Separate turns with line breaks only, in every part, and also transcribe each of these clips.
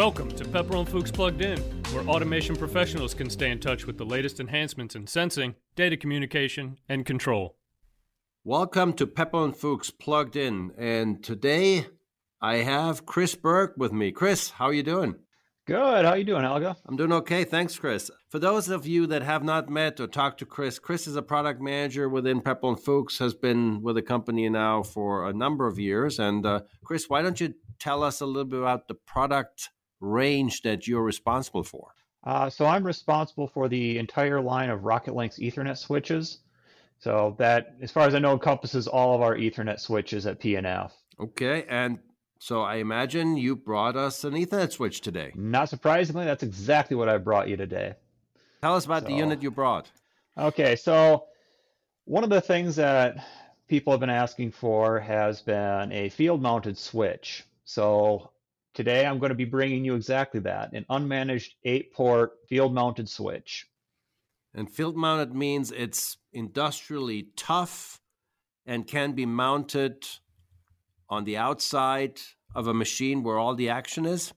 Welcome to Pepperl and Fuchs Plugged In, where automation professionals can stay in touch with the latest enhancements in sensing, data communication, and control.
Welcome to Pepperl and Fuchs Plugged In, and today I have Chris Burke with me. Chris, how are you doing?
Good. How are you doing, Helga?
I'm doing okay. Thanks, Chris. For those of you that have not met or talked to Chris, Chris is a product manager within Pepperl and Fuchs, has been with the company now for a number of years. And uh, Chris, why don't you tell us a little bit about the product range that you're responsible for?
Uh, so I'm responsible for the entire line of RocketLinx Ethernet switches. So that, as far as I know, encompasses all of our Ethernet switches at PNF.
Okay, and so I imagine you brought us an Ethernet switch today.
Not surprisingly, that's exactly what I brought you today.
Tell us about
so,
the unit you brought.
Okay, so one of the things that people have been asking for has been a field-mounted switch. So Today I'm going to be bringing you exactly that, an unmanaged 8-port field-mounted switch.
And field-mounted means it's industrially tough and can be mounted on the outside of a machine where all the action is?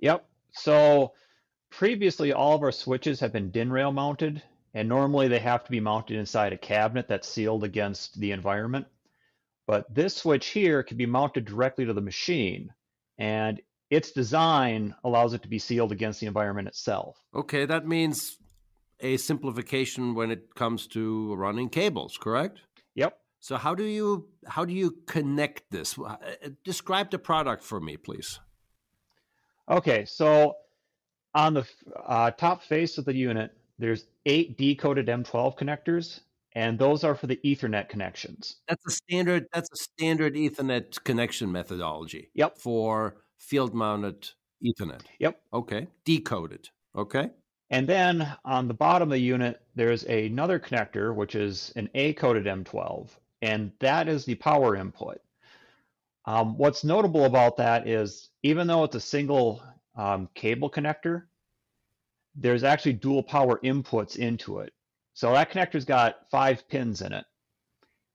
Yep. So previously all of our switches have been DIN rail mounted and normally they have to be mounted inside a cabinet that's sealed against the environment. But this switch here can be mounted directly to the machine and its design allows it to be sealed against the environment itself.
Okay, that means a simplification when it comes to running cables, correct?
Yep.
So how do you how do you connect this? Uh, describe the product for me, please.
Okay, so on the uh, top face of the unit, there's eight D-coded M12 connectors, and those are for the Ethernet connections.
That's a standard. That's a standard Ethernet connection methodology.
Yep.
For field-mounted Ethernet.
Yep.
Okay. D-coded. Okay.
And then on the bottom of the unit, there's another connector, which is an A-coded M12, and that is the power input. Um, what's notable about that is even though it's a single um, cable connector, there's actually dual power inputs into it. So that connector's got five pins in it.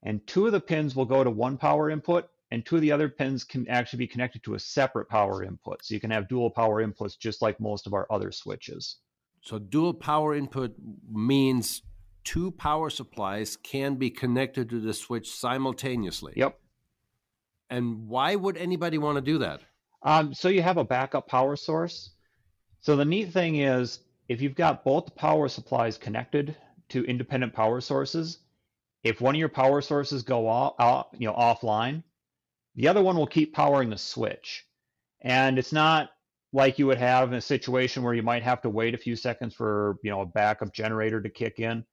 And two of the pins will go to one power input, and two of the other pins can actually be connected to a separate power input. So you can have dual power inputs just like most of our other switches.
So dual power input means two power supplies can be connected to the switch simultaneously.
Yep.
And why would anybody want to do that?
Um, so you have a backup power source. So the neat thing is if you've got both power supplies connected to independent power sources, if one of your power sources go off, you know, offline, the other one will keep powering the switch. And it's not like you would have in a situation where you might have to wait a few seconds for, you know, a backup generator to kick in.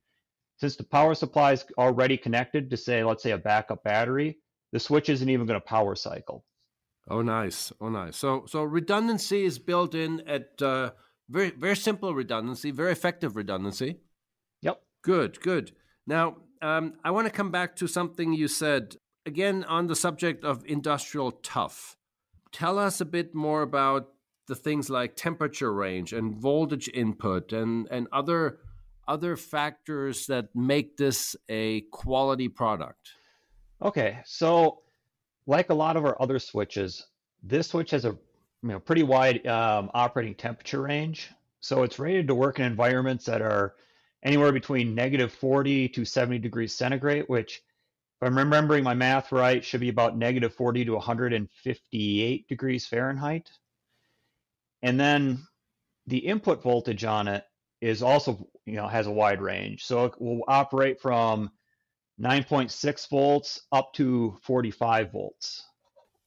Since the power supply is already connected to say, let's say a backup battery, the switch isn't even going to power cycle.
Oh, nice. Oh, nice. So, so redundancy is built in at uh, very, very simple redundancy, very effective redundancy. Good, good. Now, um, I want to come back to something you said again on the subject of industrial tough. Tell us a bit more about the things like temperature range and voltage input and, and other other factors that make this a quality product.
Okay, so like a lot of our other switches, this switch has a you know pretty wide um, operating temperature range. So it's rated to work in environments that are anywhere between negative 40 to 70 degrees centigrade, which, if I'm remembering my math right, should be about negative 40 to 158 degrees Fahrenheit. And then the input voltage on it is also, you know, has a wide range. So it will operate from 9.6 volts up to 45 volts.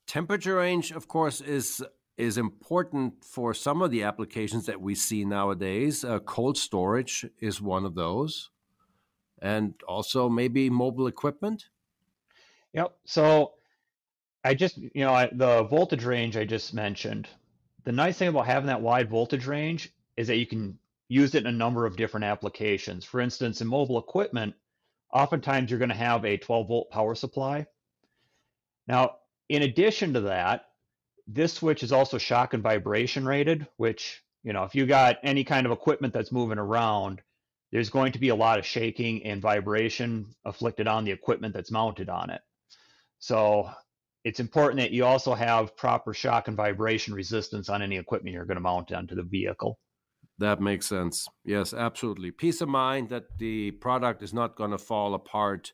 Temperature range, of course, is is important for some of the applications that we see nowadays. Uh, cold storage is one of those, and also maybe mobile equipment.
Yep. So I just, you know, I, the voltage range I just mentioned. The nice thing about having that wide voltage range is that you can use it in a number of different applications. For instance, in mobile equipment, oftentimes you're going to have a 12 volt power supply. Now, in addition to that, this switch is also shock and vibration rated, which, you know, if you got any kind of equipment that's moving around, there's going to be a lot of shaking and vibration afflicted on the equipment that's mounted on it. So it's important that you also have proper shock and vibration resistance on any equipment you're going to mount onto the vehicle.
That makes sense. Yes, absolutely. Peace of mind that the product is not going to fall apart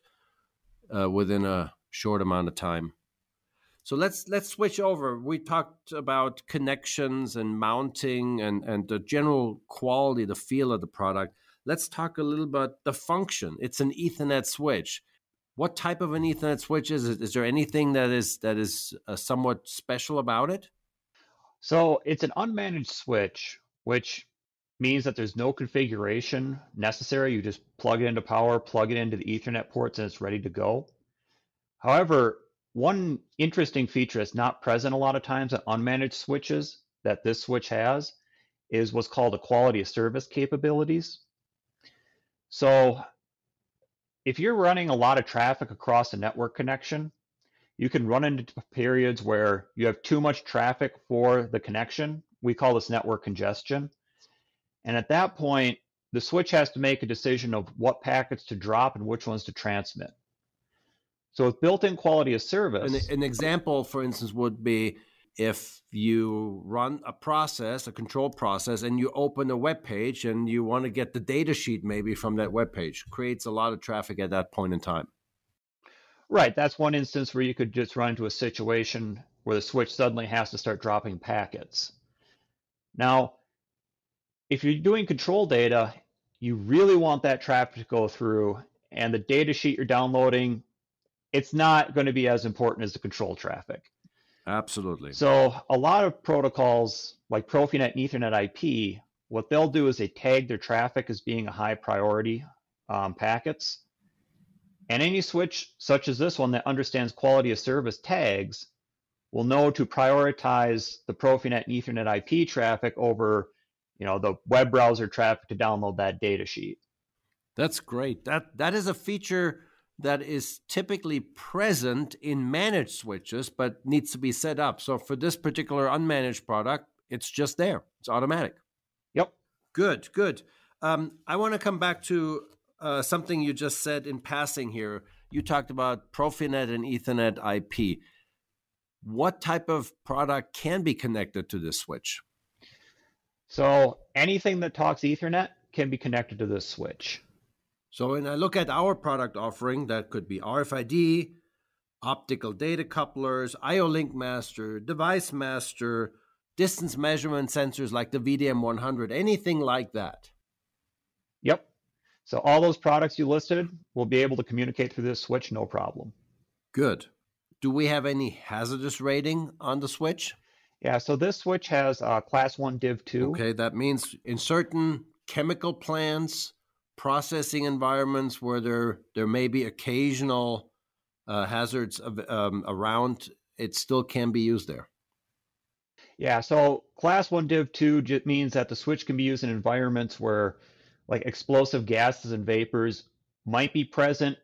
uh, within a short amount of time. So let's let's switch over. We talked about connections and mounting and and the general quality, the feel of the product. Let's talk a little about the function. It's an Ethernet switch. What type of an Ethernet switch is it? Is there anything that is that is uh, somewhat special about it?
So it's an unmanaged switch, which means that there's no configuration necessary. You just plug it into power, plug it into the Ethernet ports, and it's ready to go. However, one interesting feature that's not present a lot of times on unmanaged switches that this switch has is what's called a quality of service capabilities. So if you're running a lot of traffic across a network connection, you can run into periods where you have too much traffic for the connection. We call this network congestion. And at that point, the switch has to make a decision of what packets to drop and which ones to transmit. So with built-in quality of service,
an, an, example, for instance, would be if you run a process, a control process, and you open a web page and you want to get the data sheet maybe from that web page, creates a lot of traffic at that point in time.
Right. That's one instance where you could just run into a situation where the switch suddenly has to start dropping packets. Now, if you're doing control data, you really want that traffic to go through, and the data sheet you're downloading it's not going to be as important as the control traffic.
Absolutely.
So a lot of protocols like Profinet and Ethernet IP, what they'll do is they tag their traffic as being a high priority um, packets. And any switch such as this one that understands quality of service tags will know to prioritize the Profinet and Ethernet IP traffic over, you know, the web browser traffic to download that data sheet.
That's great. That that is a feature that is typically present in managed switches but needs to be set up. So for this particular unmanaged product, it's just there. It's automatic.
Yep.
Good, good. Um, I want to come back to uh, something you just said in passing here. You talked about Profinet and Ethernet IP. What type of product can be connected to this switch?
So anything that talks Ethernet can be connected to this switch.
So when I look at our product offering, that could be RFID, optical data couplers, IO Link Master, Device Master, distance measurement sensors like the VDM100, anything like that.
Yep. So all those products you listed will be able to communicate through this switch, no problem.
Good. Do we have any hazardous rating on the switch?
Yeah, so this switch has uh, class 1 div 2.
Okay, that means in certain chemical plants, processing environments where there there may be occasional uh, hazards of, um, around, it still can be used there.
Yeah, so class one div two just means that the switch can be used in environments where like explosive gases and vapors might be present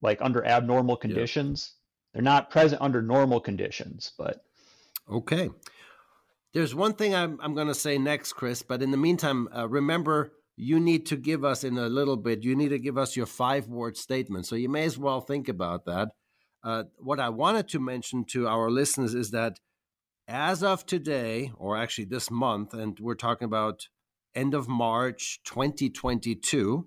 like under abnormal conditions. They're not present under normal conditions, but
okay. There's one thing I'm, I'm going to say next, Chris, but in the meantime, uh, remember you need to give us in a little bit, you need to give us your five word statement. So you may as well think about that. Uh, what I wanted to mention to our listeners is that as of today, or actually this month, and we're talking about end of March 2022,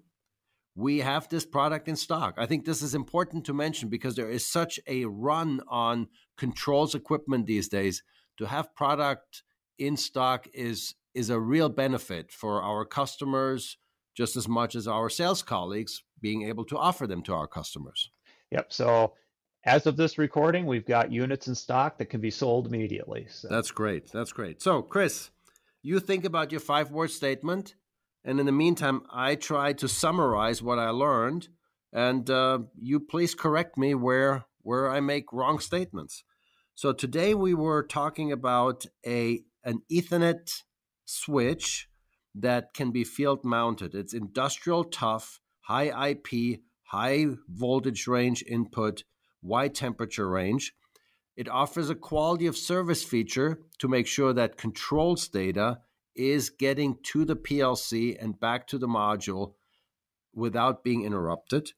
we have this product in stock. I think this is important to mention because there is such a run on controls equipment these days. To have product in stock is is a real benefit for our customers just as much as our sales colleagues being able to offer them to our customers.
Yep. So as of this recording, we've got units in stock that can be sold immediately. So.
That's great. That's great. So, Chris, you think about your five word statement. And in the meantime, I try to summarize what I learned. And uh, you please correct me where, where I make wrong statements. So today we were talking about a an Ethernet switch that can be field mounted. It's industrial tough, high IP, high voltage range input, wide temperature range. It offers a quality of service feature to make sure that controls data is getting to the PLC and back to the module without being interrupted.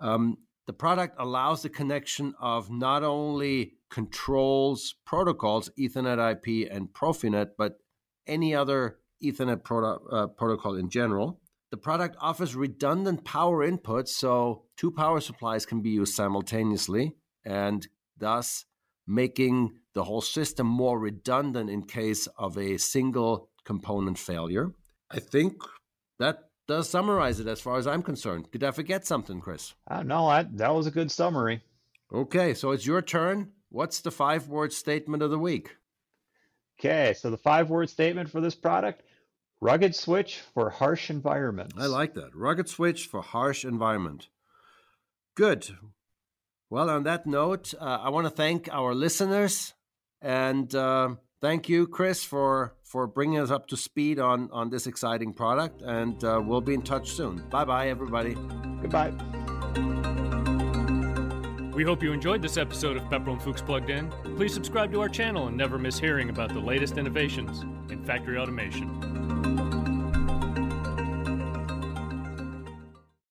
Um, The product allows the connection of not only controls protocols, Ethernet IP and Profinet, but any other Ethernet uh, protocol in general. The product offers redundant power inputs, so two power supplies can be used simultaneously, and thus making the whole system more redundant in case of a single component failure. I think that does summarize it as far as I'm concerned. Did I forget something, Chris?
Uh, no, I, that was a good summary.
Okay, so it's your turn. What's the five word statement of the week?
Okay, so the five word statement for this product rugged switch for harsh environments.
I like that. Rugged switch for harsh environment. Good. Well, on that note, uh, I want to thank our listeners and uh, thank you, Chris, for for bringing us up to speed on on this exciting product. And uh, we'll be in touch soon. Bye, bye, everybody.
Goodbye.
We hope you enjoyed this episode of Pepperl and Fuchs Plugged In. Please subscribe to our channel and never miss hearing about the latest innovations in factory automation.